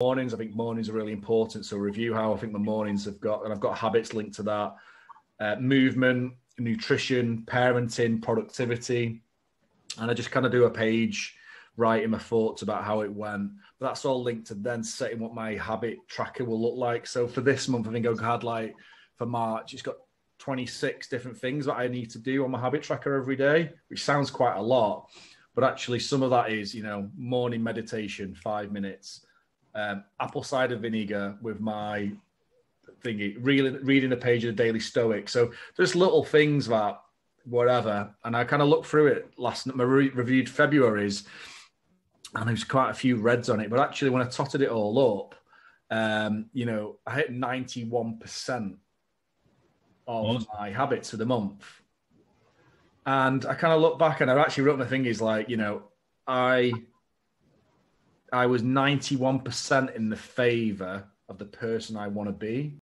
mornings. I think mornings are really important. So review how I think my mornings have got, and I've got habits linked to that. Uh, movement, nutrition, parenting, productivity, and I just kind of do a page writing my thoughts about how it went. But that's all linked to then setting what my habit tracker will look like. So for this month, I think I've had like for March, it's got 26 different things that I need to do on my habit tracker every day, which sounds quite a lot. But actually, some of that is, you know, morning meditation, five minutes, um, apple cider vinegar with my thingy, reading, reading a page of the Daily Stoic. So there's little things that whatever. And I kind of looked through it last night. Re- reviewed February's, and there was quite a few reds on it. But actually, when I totted it all up, um, you know, I hit 91% of awesome. my habits for the month. And I kind of look back and I actually wrote my thing is like, you know, I I was 91% in the favor of the person I want to be.